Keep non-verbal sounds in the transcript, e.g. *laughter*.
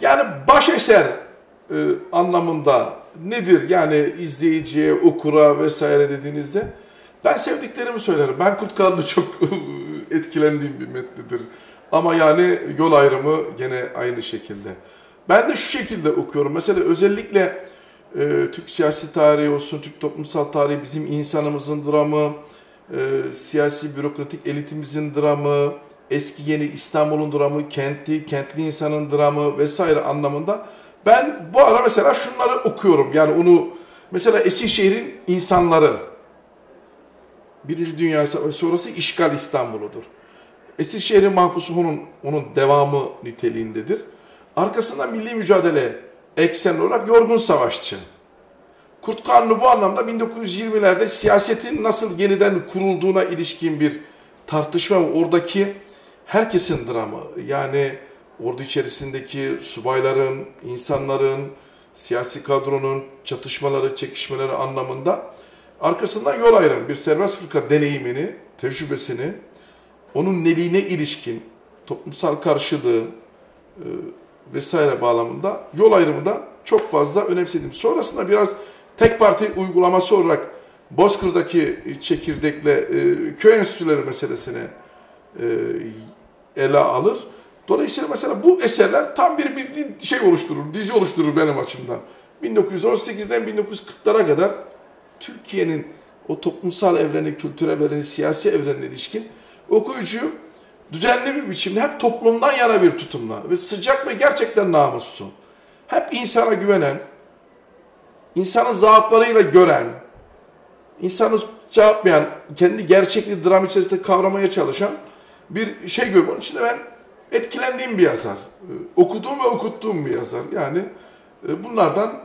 Yani baş eser e, anlamında nedir? Yani izleyiciye, okura vesaire dediğinizde ben sevdiklerimi söylerim. Ben Kurt Karlı çok *laughs* etkilendiğim bir metnidir. Ama yani yol ayrımı gene aynı şekilde. Ben de şu şekilde okuyorum. Mesela özellikle e, Türk siyasi tarihi olsun, Türk toplumsal tarihi, bizim insanımızın dramı, e, siyasi bürokratik elitimizin dramı, eski yeni İstanbul'un dramı, kenti, kentli insanın dramı vesaire anlamında ben bu ara mesela şunları okuyorum. Yani onu mesela Eskişehir'in insanları Birinci Dünya Savaşı sonrası işgal İstanbul'udur. Eskişehir'in mahpusu onun, onun devamı niteliğindedir. Arkasında milli mücadele eksen olarak yorgun savaşçı. Kurt Karnı bu anlamda 1920'lerde siyasetin nasıl yeniden kurulduğuna ilişkin bir tartışma ve oradaki herkesin dramı yani ordu içerisindeki subayların, insanların, siyasi kadronun çatışmaları, çekişmeleri anlamında arkasından yol ayıran bir serbest fırka deneyimini, tecrübesini, onun neliğine ilişkin toplumsal karşılığı e, vesaire bağlamında yol ayrımı da çok fazla önemsedim. Sonrasında biraz tek parti uygulaması olarak Bozkır'daki çekirdekle e, köy enstitüleri meselesine e, ele alır. Dolayısıyla mesela bu eserler tam bir, bir şey oluşturur, dizi oluşturur benim açımdan. 1918'den 1940'lara kadar Türkiye'nin o toplumsal evreni, kültürel evreni, siyasi evrenine ilişkin okuyucu düzenli bir biçimde hep toplumdan yana bir tutumla ve sıcak ve gerçekten namuslu. Hep insana güvenen, insanın zaaflarıyla gören, insanı cevapmayan, kendi gerçekliği dram içerisinde kavramaya çalışan bir şey görüyorum. Onun için de ben etkilendiğim bir yazar. Okuduğum ve okuttuğum bir yazar. Yani bunlardan